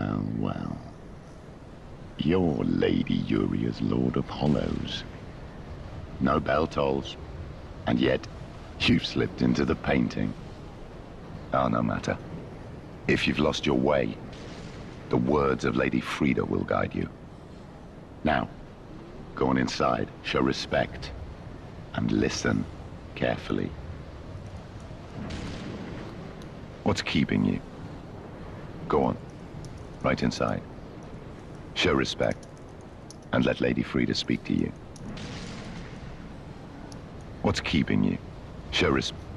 Well, well. You're Lady Yuria's Lord of Hollows. No bell tolls. And yet, you've slipped into the painting. Oh, no matter. If you've lost your way, the words of Lady Friede will guide you. Now, go on inside, show respect, and listen carefully. What's keeping you? Go on, right inside. Show respect, and let Lady Friede speak to you. What's keeping you? Show respect.